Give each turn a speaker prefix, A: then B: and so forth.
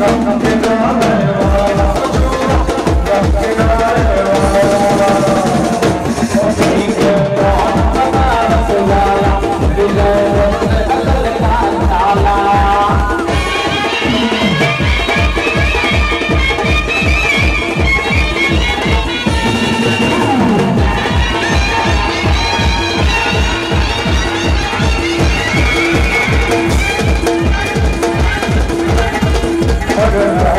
A: no, no. Chicago.